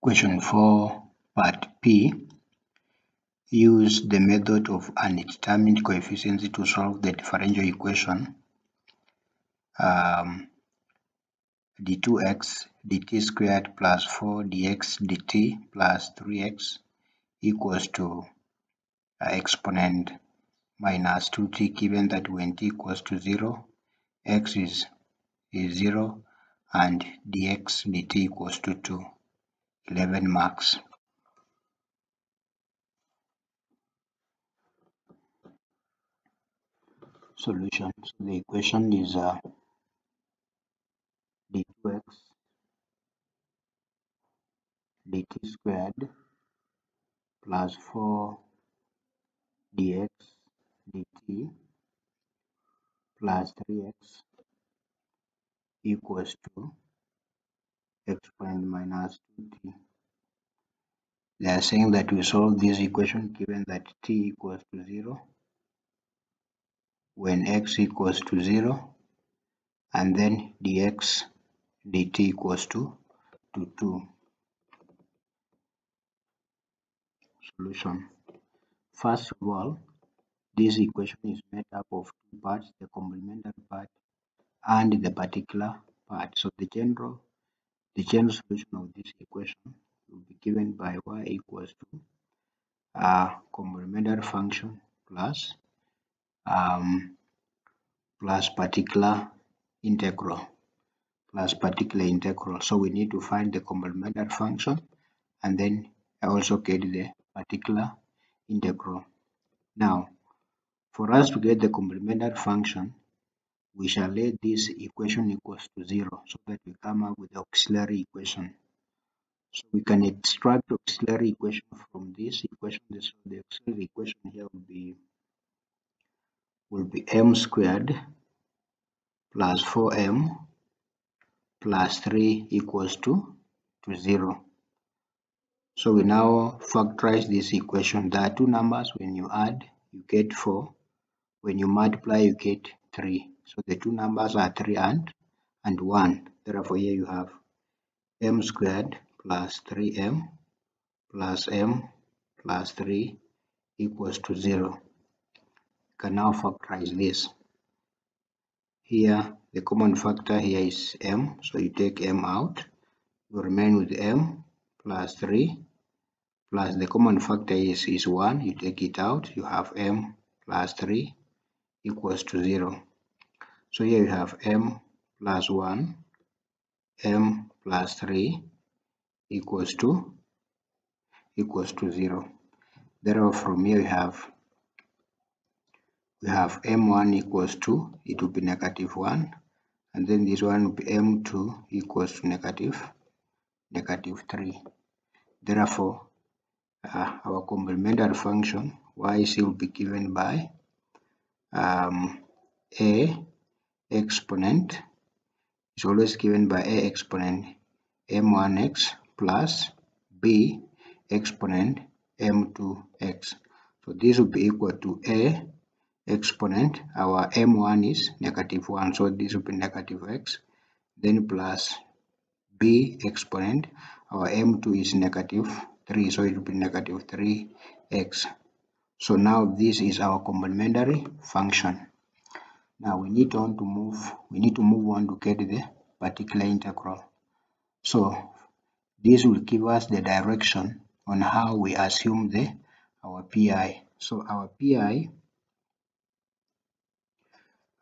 Question 4, part P. Use the method of undetermined coefficients to solve the differential equation um, d2x dt squared plus 4 dx dt plus 3x equals to uh, exponent minus 2t given that when t equals to 0 x is is 0 and dx dt equals to 2 11 marks. Solution. So the equation is uh, d2x dt squared plus 4 dx dt plus 3x equals to x prime minus 2t. They are saying that we solve this equation given that t equals to 0 when x equals to 0 and then dx dt equals to, to 2. Solution. First of all, this equation is made up of two parts, the complementary part and the particular part. So the general the general solution of this equation will be given by y equals to a complementary function plus um, plus particular integral plus particular integral. So we need to find the complementary function and then I also get the particular integral. Now, for us to get the complementary function, we shall let this equation equals to 0 so that we come up with the auxiliary equation. So we can extract the auxiliary equation from this equation. So the auxiliary equation here will be will be m squared plus 4m plus 3 equals to, to 0. So we now factorize this equation. There are two numbers. When you add, you get 4. When you multiply, you get 3. So the two numbers are 3 and, and 1. Therefore, here you have m squared plus 3m plus m plus 3 equals to 0. You can now factorize this. Here, the common factor here is m, so you take m out. You remain with m plus 3 plus the common factor is, is 1. You take it out. You have m plus 3 equals to 0. So here you have m plus 1, m plus 3 equals to equals to 0. Therefore, from here we have we have m1 equals to it will be negative 1 and then this one will be m2 equals to negative negative 3. Therefore, uh, our complementary function y will be given by um, a exponent is always given by a exponent m1x plus b exponent m2x. So this will be equal to a exponent, our m1 is negative 1, so this will be negative x, then plus b exponent, our m2 is negative 3, so it will be negative 3x. So now this is our complementary function. Now we need on to move, we need to move on to get the particular integral. So this will give us the direction on how we assume the our pi. So our pi,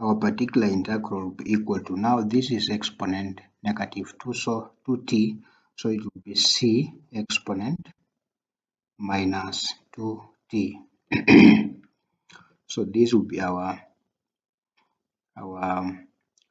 our particular integral will be equal to, now this is exponent negative 2, so 2t, so it will be c exponent minus 2t. so this will be our our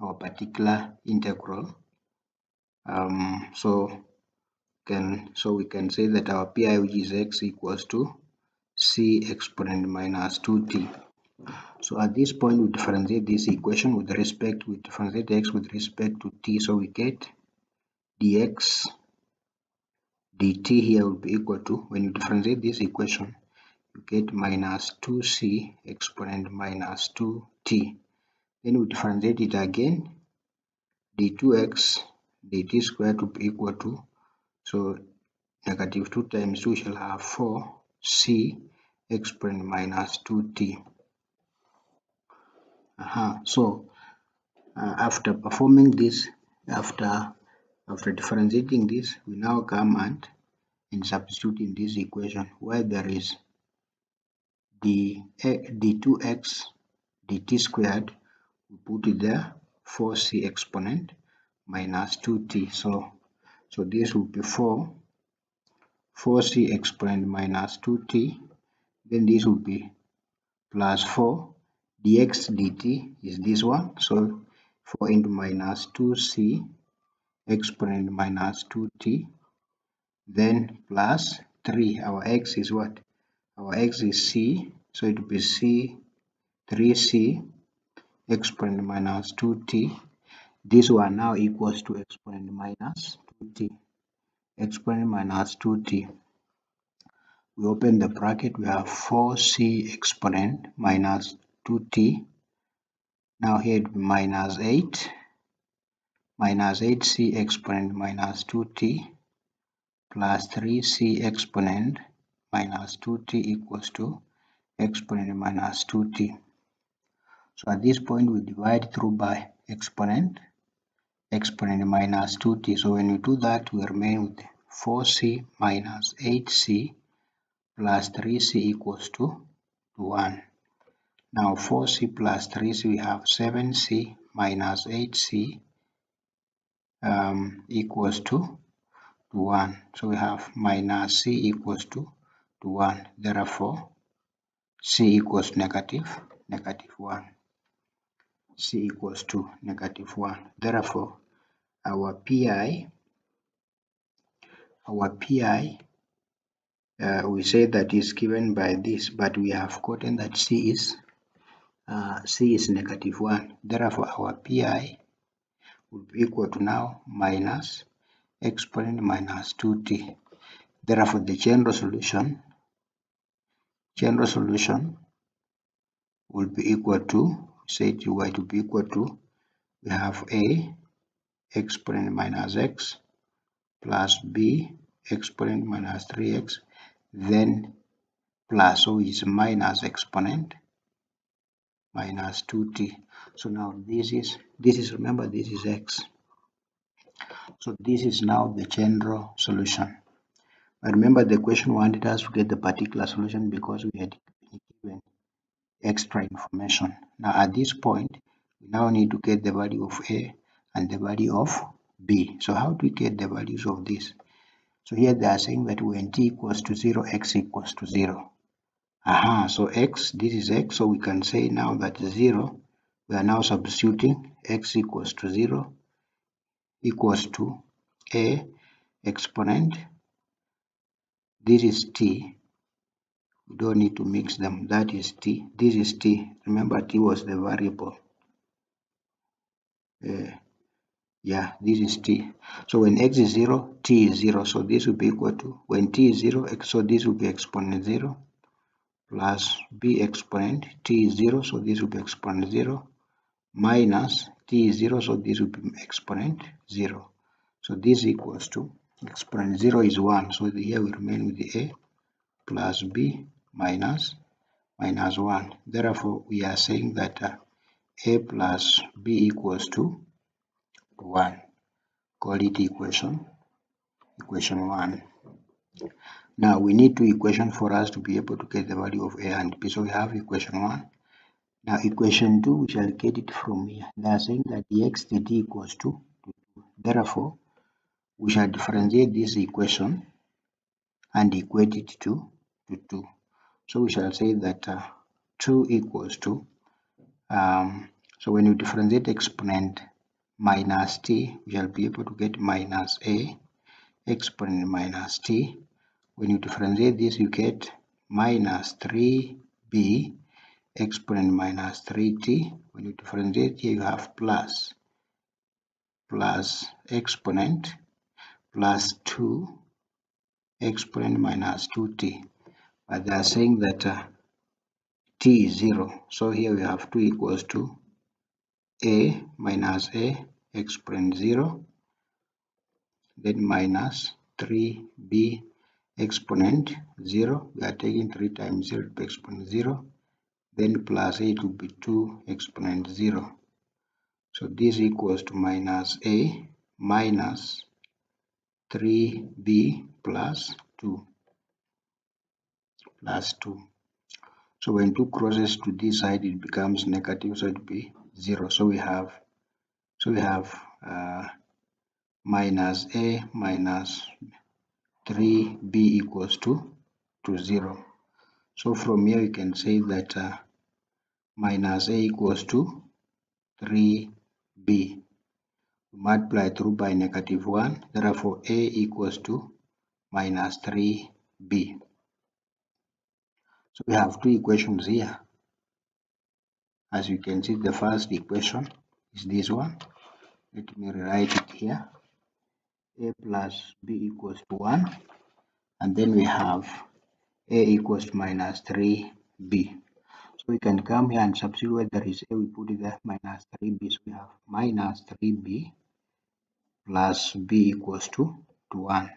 our particular integral. Um, so can so we can say that our pi which is x equals to c exponent minus 2t so at this point we differentiate this equation with respect we differentiate x with respect to t. So we get dx dt here will be equal to when you differentiate this equation get minus 2c exponent minus 2t. Then we differentiate it again, d2x dt squared to be equal to, so negative 2 times 2 shall have 4c exponent minus 2t. Uh -huh. So uh, after performing this, after after differentiating this, we now come and and substitute in this equation where there is the d2x dt squared we put it there 4c exponent minus 2t so so this will be 4 4c exponent minus 2t then this will be plus 4 dx dt is this one. So 4 into minus 2c exponent minus 2t then plus 3 our x is what our x is c so it will be c 3c exponent minus 2t this one now equals to exponent minus 2t exponent minus 2t we open the bracket we have 4c exponent minus 2t now here it minus 8 minus 8c exponent minus 2t plus 3c exponent minus 2t equals to exponent minus 2t. So at this point we divide through by exponent, exponent minus 2t. So when we do that we remain with 4c minus 8c plus 3c equals to 1. Now 4c plus 3c we have 7c minus 8c um, equals to 1. So we have minus c equals to, to 1. Therefore, c equals negative, negative 1. c equals to negative 1. Therefore, our pi, our pi, uh, we say that is given by this, but we have gotten that c is uh, c is negative 1. Therefore, our pi will be equal to now minus exponent minus 2t. Therefore, the general solution, general solution will be equal to, say to y to be equal to, we have a exponent minus x plus b exponent minus 3x, then plus, so is minus exponent minus 2t. So now this is, this is, remember this is x. So this is now the general solution. But remember the question wanted us to get the particular solution because we had given extra information. Now at this point, we now need to get the value of A and the value of B. So how do we get the values of this? So here they are saying that when t equals to 0, x equals to 0. Aha, so x, this is x, so we can say now that 0, we are now substituting x equals to 0 equals to a exponent this is t we don't need to mix them. That is t this is t remember t was the variable. Uh, yeah this is t so when x is 0 t is 0 so this will be equal to when t is 0 x so this will be exponent 0 plus b exponent t is 0 so this will be exponent 0 minus t is 0 so this will be exponent 0 so this equals to exponent 0 is 1 so here we remain with the a plus b minus minus 1 therefore we are saying that uh, a plus b equals to 1 call it equation equation 1 now we need two equations for us to be able to get the value of a and b. So we have equation 1 now equation 2 we shall get it from here. They are saying that dx dt equals to 2. Therefore, we shall differentiate this equation and equate it to, to 2. So we shall say that uh, 2 equals to, um, so when you differentiate exponent minus t, we shall be able to get minus a exponent minus t. When you differentiate this, you get minus 3b exponent minus 3t. When you differentiate here, you have plus plus exponent plus 2 exponent minus 2t. but they are saying that uh, t is 0 so here we have 2 equals to a minus a exponent 0 then minus 3b exponent 0 we are taking 3 times 0 to exponent 0 then plus a to be 2 exponent 0 so this equals to minus a minus 3b plus 2 plus 2 so when 2 crosses to this side it becomes negative so it be 0 so we have so we have uh, minus a minus 3b equals to to 0 so from here we can say that uh, minus a equals to 3b multiply through by negative 1 therefore a equals to minus 3b so we have two equations here. As you can see the first equation is this one. Let me rewrite it here. A plus b equals to 1 and then we have a equals to minus 3b so we can come here and substitute. Where there is a we put it there minus 3b so we have minus 3b plus b equals to, to 1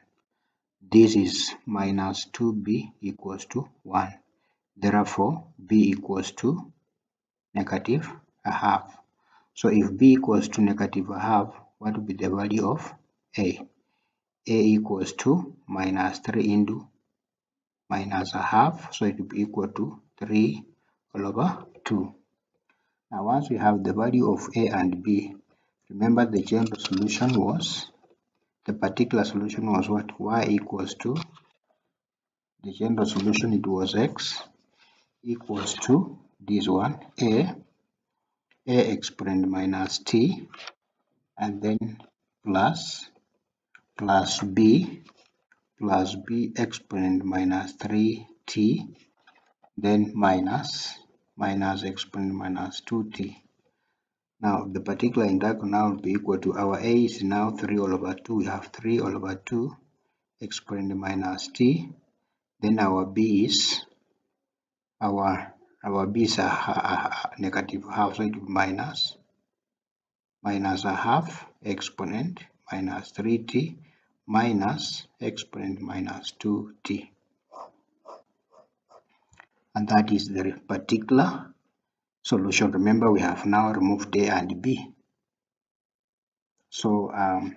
this is minus 2b equals to 1 therefore b equals to negative a half. So if b equals to negative a half what will be the value of a? A equals to minus 3 into minus a half. So it will be equal to 3 all over 2 now once we have the value of a and b remember the general solution was the particular solution was what? Y equals to the general solution it was x equals to this one a a exponent minus t and then plus plus b plus b exponent minus 3t then minus minus exponent minus 2t now the particular integral now will be equal to our a is now 3 all over 2 we have 3 all over 2 exponent minus t. Then our b is our our b is a, a, a negative half so it will minus minus a half exponent minus 3t minus exponent minus 2t and that is the particular solution remember we have now removed a and b so um,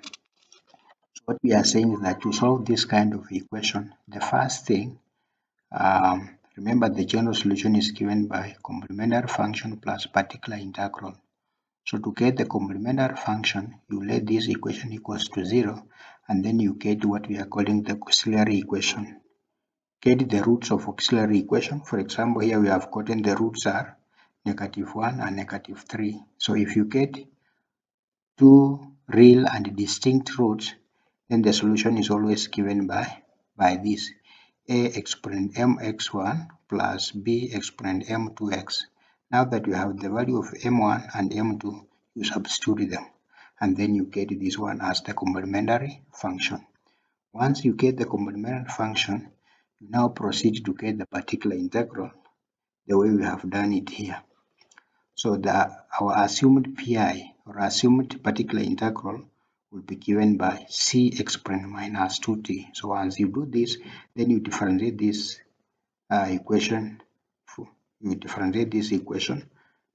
what we are saying is that to solve this kind of equation the first thing um, remember the general solution is given by complementary function plus particular integral so to get the complementary function, you let this equation equals to 0 and then you get what we are calling the auxiliary equation. Get the roots of auxiliary equation. For example, here we have gotten the roots are negative 1 and negative 3. So if you get two real and distinct roots, then the solution is always given by, by this a exponent mx1 plus b exponent m2x now that you have the value of m1 and m2, you substitute them and then you get this one as the complementary function. Once you get the complementary function, you now proceed to get the particular integral the way we have done it here. So the, our assumed PI or assumed particular integral will be given by c exponent minus 2t. So once you do this, then you differentiate this uh, equation you differentiate this equation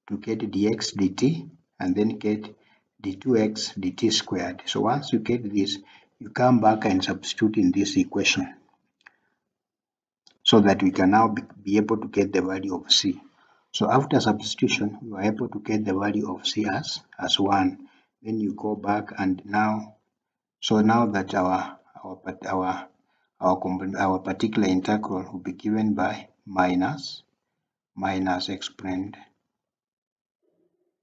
to get dx dt and then get d2x dt squared. So once you get this, you come back and substitute in this equation so that we can now be, be able to get the value of c. So after substitution, you are able to get the value of c as, as 1. Then you go back and now, so now that our our our our, our particular integral will be given by minus minus exponent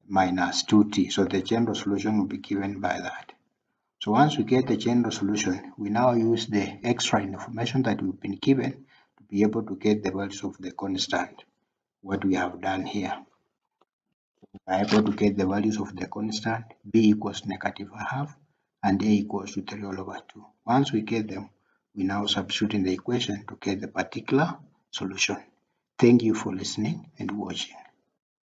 minus 2t. So the general solution will be given by that. So once we get the general solution, we now use the extra information that we've been given to be able to get the values of the constant, what we have done here. We are able to get the values of the constant, b equals negative a half and a equals to 3 all over 2. Once we get them, we now substitute in the equation to get the particular solution. Thank you for listening and watching.